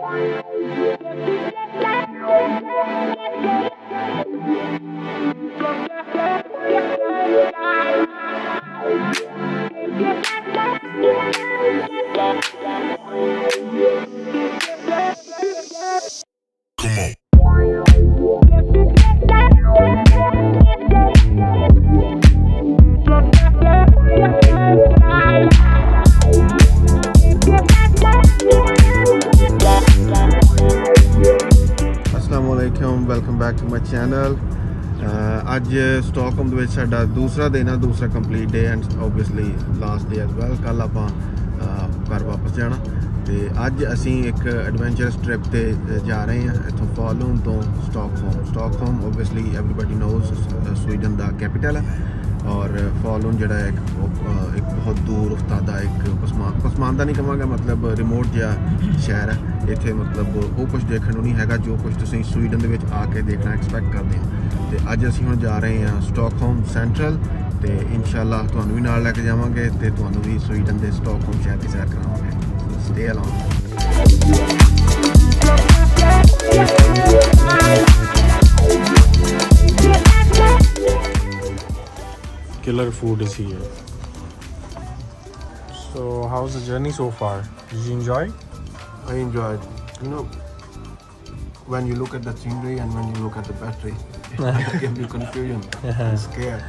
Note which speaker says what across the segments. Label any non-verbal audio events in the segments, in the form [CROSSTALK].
Speaker 1: Yeah. ਅੱਜ Stockholm ਦੇ ਵਿੱਚ ਸਾਡਾ ਦੂਸਰਾ ਦਿਨ ਆ, ਦੂਸਰਾ complete day and obviously last day as well ਕੱਲ ਆਪਾਂ ਘਰ ਵਾਪਸ ਜਾਣਾ। ਤੇ ਅੱਜ ਅਸੀਂ ਇੱਕ ਐਡਵੈਂਚਰਸ ਟ੍ਰਿਪ ਤੇ ਜਾ ਰਹੇ ਹਾਂ। ਇੱਥੋਂ ਫਾਲੂਨ ਤੋਂ Stockholm Stockholm obviously everybody knows Sweden ਦਾ ਕੈਪੀਟਲ ਹੈ ਔਰ ਫਾਲੂਨ ਜਿਹੜਾ ਹੈ ਇੱਕ ਉਹ, ਅਹ, ਇੱਕ ਬਹੁਤ ਦੂਰ ਉਸਤਾਦਾ ਇੱਕ ਪਸਮਾ ਪਸਮਾਨਦਾ ਨਹੀਂ ਕਹਾਂਗਾ ਮਤਲਬ ਰਿਮੋਟ ਜਿਹਾ ਸ਼ਹਿਰ ਹੈ। ਇੱਥੇ ਮਤਲਬ ਉਹ ਕੁਝ ਦੇਖਣ ਨੂੰ ਨਹੀਂ ਹੈਗਾ ਜੋ ਕੁਝ ਤੁਸੀਂ ਸਵੀਡਨ ਦੇ ਵਿੱਚ ਆ ਕੇ ਦੇਖਣਾ ਐਕਸਪੈਕਟ ਕਰਦੇ ਹੋ। ਤੇ ਅੱਜ ਅਸੀਂ ਹੁਣ ਜਾ ਰਹੇ ਹਾਂ ਸਟਾਕਹੋਮ ਸੈਂਟਰਲ ਤੇ ਇਨਸ਼ਾਅੱਲਾ ਤੁਹਾਨੂੰ ਵੀ ਨਾਲ ਲੈ ਕੇ ਜਾਵਾਂਗੇ ਤੇ ਤੁਹਾਨੂੰ ਵੀ ਸਵੀਡਨ ਦੇ ਸਟਾਕਹੋਮ ਸ਼ਹਿਰ ਦੀ ਸੈਰ ਕਰਾਵਾਂਗੇ। Stay along
Speaker 2: killer food is here. So, how's the journey so far? Did you enjoy?
Speaker 1: I enjoyed. You know, when you look at the scenery and when you look at the battery, [LAUGHS] it can be confusion and scared.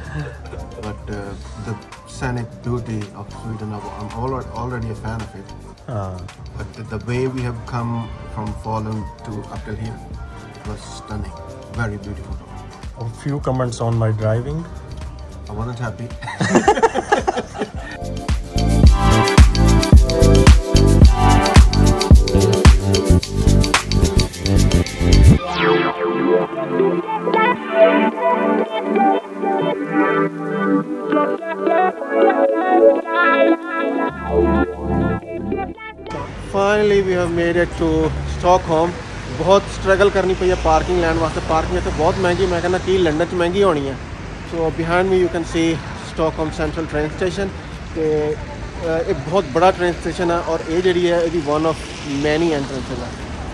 Speaker 1: But uh, the scenic beauty of Sweden, I'm I'm already, already a fan of it.
Speaker 2: Uh,
Speaker 1: But the, the way we have come from Falun to up till here was stunning. Very beautiful.
Speaker 2: a few comments on my driving.
Speaker 1: I wasn't happy. Finally we have made it to Stockholm ਬਹੁਤ struggle ਕਰਨੀ ਪਈ ਹੈ parking ਲੈਣ ਵਾਸਤੇ parking ਇੱਥੇ ਬਹੁਤ ਮਹਿੰਗੀ ਮੈਂ ਕਹਿੰਦਾ ਕੀ ਲੰਡਨ 'ਚ ਮਹਿੰਗੀ ਹੋਣੀ ਹੈ so behind me you can see Stockholm central train station ਤੇ ਇਹ ਬਹੁਤ ਬੜਾ ਟ੍ਰੇਨ ਸਟੇਸ਼ਨ ਆ ਔਰ ਇਹ ਜਿਹੜੀ ਹੈ ਇਹਦੀ ਵਨ ਆਫ ਮੈਨੀ ਐਂਟਰੈਂਸਸ ਆ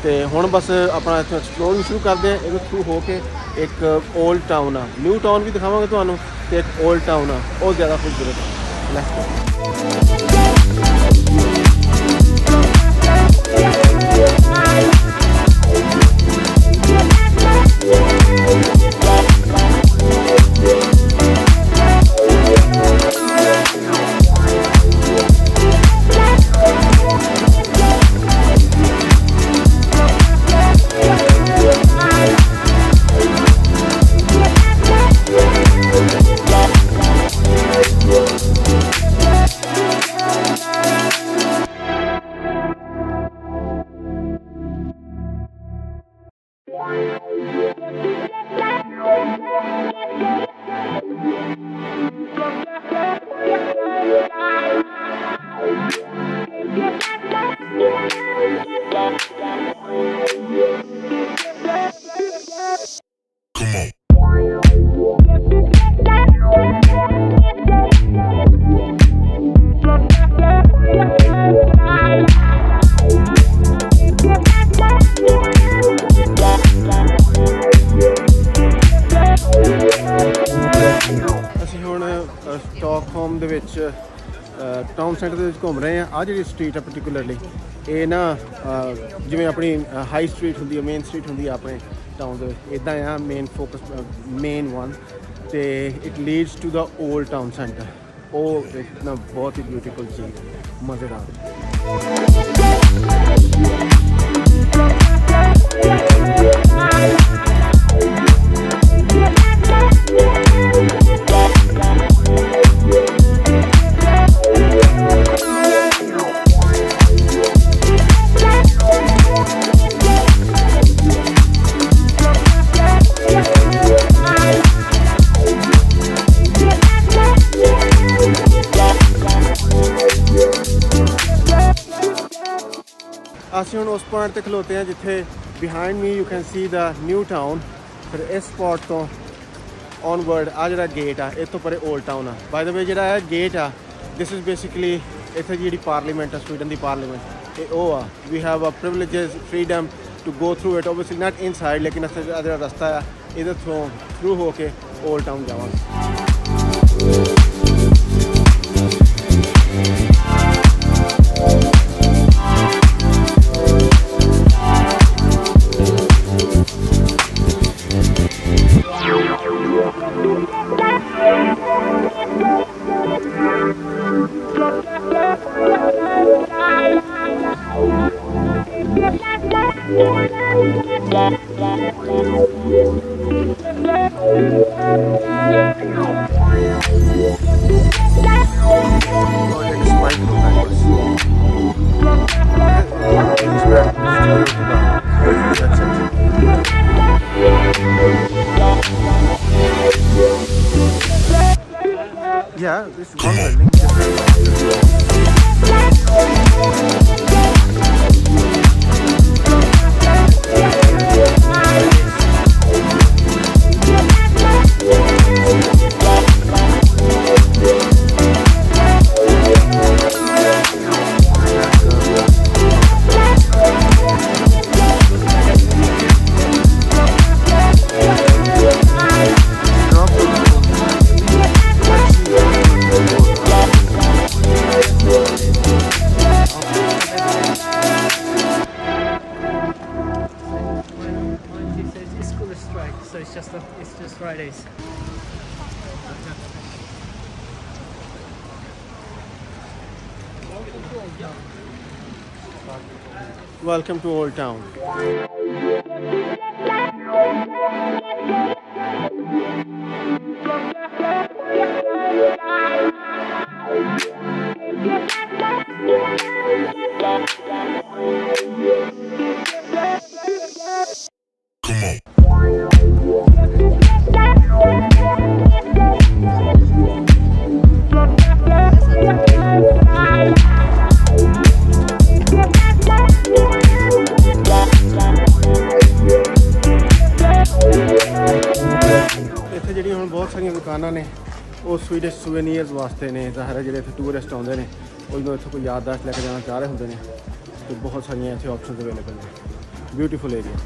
Speaker 1: ਤੇ ਹੁਣ ਬਸ ਆਪਣਾ ਇੱਥੋਂ ਐਕਸਪਲੋਰਿੰਗ ਸ਼ੁਰੂ ਕਰਦੇ ਹਾਂ ਇਹਦੇ ਥਰੂ ਹੋ ਕੇ ਇੱਕ 올ਡ ਟਾਊਨ ਆ ਨਿਊ ਟਾਊਨ ਵੀ ਦਿਖਾਵਾਂਗੇ ਤੁਹਾਨੂੰ ਤੇ ਇੱਕ 올ਡ ਟਾਊਨ ਆ ਉਹ ਜ਼ਿਆਦਾ ਖੂਬਸੂਰਤ ਹੈ ਲੈਟਸ ਗੋ ਟਾਊਨ ਸੈਂਟਰ ਦੇ ਵਿੱਚ ਘੁੰਮ ਰਹੇ ਹਾਂ। ਆ ਜਿਹੜੀ ਸਟਰੀਟ ਆ ਪਾਰਟਿਕੂਲਰਲੀ ਇਹ ਨਾ ਜਿਵੇਂ ਆਪਣੀ ਹਾਈ ਸਟਰੀਟ ਹੁੰਦੀ ਹੈ ਮੇਨ ਸਟਰੀਟ ਹੁੰਦੀ ਹੈ ਆਪਣੇ ਟਾਊਨ ਦੇ ਵਿੱਚ। ਇਦਾਂ ਆ ਮੇਨ ਫੋਕਸ ਮੇਨ ਵਨ ਤੇ it leads to the old town centre ਉਹ ਇੱਕ ਬਹੁਤ ਹੀ ਬਿਊਟੀਫੁਲ ਚੀਜ਼ ਮਜ਼ੇਦਾਰ। ਅਸੀਂ ਹੁਣ ਉਸ ਪੁਆਇੰਟ ਤੇ ਖਲੋਤੇ ਹਾਂ ਜਿੱਥੇ behind me you can see the new town ਫਿਰ ਇਸ ਸਪੌਟ ਤੋਂ ਔਨਵਰਡ ਆ ਜਿਹੜਾ ਗੇਟ ਆ, ਇੱਥੋਂ ਪਰੇ 올ਡ ਟਾਊਨ ਆ। ਬਾਏ ਦਾ ਵੇ ਜਿਹੜਾ ਹੈ ਗੇਟ ਆ ਥਿਸ ਇਜ਼ ਬੇਸਿਕਲੀ ਇੱਥੇ ਜਿਹੜੀ ਪਾਰਲੀਮੈਂਟ ਆ ਸਵੀਡਨ ਦੀ ਪਾਰਲੀਮੈਂਟ ਇਹ ਉਹ ਆ we have a privileges freedom to go through it obviously not inside ਲੇਕਿਨ ਅਸਰ ਜਿਹੜਾ ਰਸਤਾ ਆ, ਇਹਦੇ ਤੋਂ ਥਰੂ ਹੋ ਕੇ 올ਡ ਟਾਊਨ ਜਾਵਾਂਗੇ। और Welcome to Old Town.
Speaker 3: Come on.
Speaker 1: ਉਹ ਸਵੀਡਿਸ਼ ਸੂਵੇਨੀਅਰਸ ਵਾਸਤੇ ਨੇ, ਜ਼ਾਹਿਰ ਜਿਹੜੇ ਇੱਥੇ ਟੂਰਿਸਟ ਆਉਂਦੇ ਨੇ, ਉਹ ਜਦੋਂ ਇੱਥੇ ਕੋਈ ਯਾਦਦਾਸ਼ਤ ਲੈ ਕੇ ਜਾਣਾ ਚਾਹ ਰਹੇ ਹੁੰਦੇ ਨੇ, ਤੇ ਬਹੁਤ ਸਾਰੀਆਂ ਇੱਥੇ ਆਪਸ਼ਨਸ ਅਵੇਲੇਬਲ ਨੇ। ਬਿਊਟੀਫੁਲ ਏਰੀਆ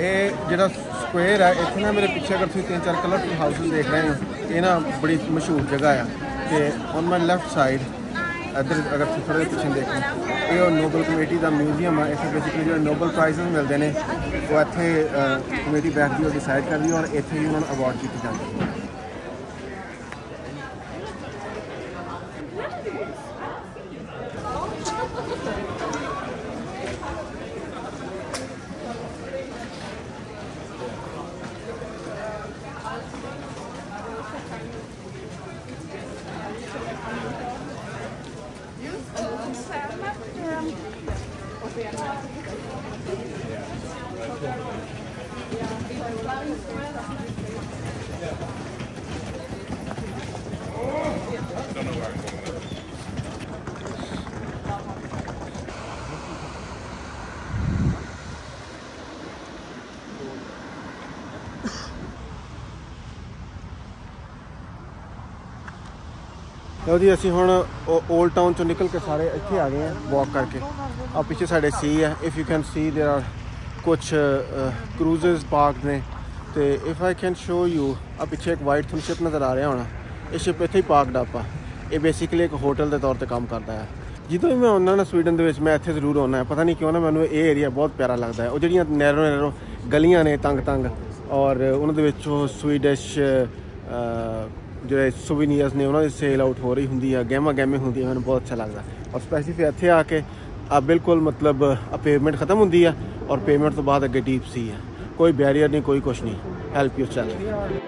Speaker 1: ਇਹ ਜਿਹੜਾ ਸਕੁਅਰ ਹੈ ਇੱਥੇ ਨਾ ਮੇਰੇ ਪਿੱਛੇ ਅਗਰ ਤੁਸੀਂ ਤਿੰਨ ਚਾਰ ਕਲਰਫੁਲ ਹਾਊਸਸ ਦੇਖ ਰਹੇ ਹੋ, ਇਹ ਨਾ ਬੜੀ ਮਸ਼ਹੂਰ ਜਗ੍ਹਾ ਆ ਤੇ ਔਨ ਮਾਈ ਲੈਫਟ ਸਾਈਡ ਇੱਧਰ ਅਗਰ ਤੁਸੀਂ ਥੋੜੇ ਪਿੱਛੇ ਦੇਖੋ, ਇਹ ਉਹ ਨੋਬਲ ਕਮੇਟੀ ਦਾ ਮਿਊਜ਼ੀਅਮ ਆ, ਇੱਥੇ ਬੇਸਿਕਲੀ ਜਿਹੜੇ ਨੋਬਲ ਪ੍ਰਾਈਜ਼ਸ ਮਿਲਦੇ ਨੇ, ਉਹ ਇੱਥੇ ਕਮੇਟੀ ਬੈਠਦੀ ਉਹ ਡਿਸਾਈਡ ਕਰਦੀ ਹੈ ਔਰ ਇੱਥੇ ਹੀ ਉਹਨਾਂ ਨੂੰ ਅਵਾਰਡ ਕੀਤੇ ਜਾਂਦੇ ਲਓ ਜੀ, ਅਸੀਂ ਹੁਣ 올ਡ ਟਾਊਨ ਚੋਂ ਨਿਕਲ ਕੇ ਸਾਰੇ ਇੱਥੇ ਆ ਗਏ ਆ ਵਾਕ ਕਰਕੇ। ਆ ਪਿੱਛੇ ਸਾਡੇ ਸੀ ਆ। If you can see there are ਕੁਝ ਕਰੂਜ਼ਰਸ ਪਾਰਕ ਨੇ। ਤੇ if I can show you ਆ ਪਿੱਛੇ ਇੱਕ ਵਾਈਟ ਤੁਹਾਨੂੰ ਸ਼ਿਪ ਨਜ਼ਰ ਆ ਰਿਹਾ ਹੋਣਾ। ਇਹ ਸ਼ਿਪ ਇੱਥੇ ਹੀ ਪਾਰਕਡ ਆਪਾ। ਇਹ ਬੇਸਿਕਲੀ ਇੱਕ ਹੋਟਲ ਦੇ ਤੌਰ ਤੇ ਕੰਮ ਕਰਦਾ ਹੈ ਜਦੋਂ ਵੀ ਮੈਂ ਆਉਣਾ ਨਾ ਸਵੀਡਨ ਦੇ ਵਿੱਚ, ਮੈਂ ਇੱਥੇ ਜ਼ਰੂਰ ਆਉਣਾ ਹੈ ਪਤਾ ਨਹੀਂ ਕਿਉਂ ਨਾ ਮੈਨੂੰ ਇਹ ਏਰੀਆ ਬਹੁਤ ਪਿਆਰਾ ਲੱਗਦਾ ਹੈ ਉਹ ਜਿਹੜੀਆਂ ਨੈਰੋ ਨੈਰੋ ਗਲੀਆਂ ਨੇ ਤੰਗ ਤੰਗ ਔਰ ਉਹਨਾਂ ਦੇ ਵਿੱਚ ਉਹ ਸਵੀਡਿਸ਼ ਜਿਹੜੇ ਸੁਵੀਨੀਅਰਸ ਨੇ, ਉਹਨਾਂ ਦੀ ਸੇਲ ਆਊਟ ਹੋ ਰਹੀ ਹੁੰਦੀ ਆ, ਗਹਿਮਾ ਗਹਿਮੇ ਹੁੰਦੀ ਆ ਮੈਨੂੰ ਬਹੁਤ ਅੱਛਾ ਲੱਗਦਾ। ਔਰ ਸਪੈਸੀਫਿਕ ਇੱਥੇ ਆ ਕੇ, ਆ ਬਿਲਕੁਲ ਮਤਲਬ ਪੇਮੈਂਟ ਖਤਮ ਹੁੰਦੀ ਆ, ਔਰ ਪੇਮੈਂਟ ਤੋਂ ਬਾਅਦ ਅੱਗੇ ਡੀਪ ਸੀ ਆ। ਕੋਈ ਬੈਰੀਅਰ ਨਹੀਂ, ਕੋਈ ਕੁਝ ਨਹੀਂ। Help yourself
Speaker 4: Yeah.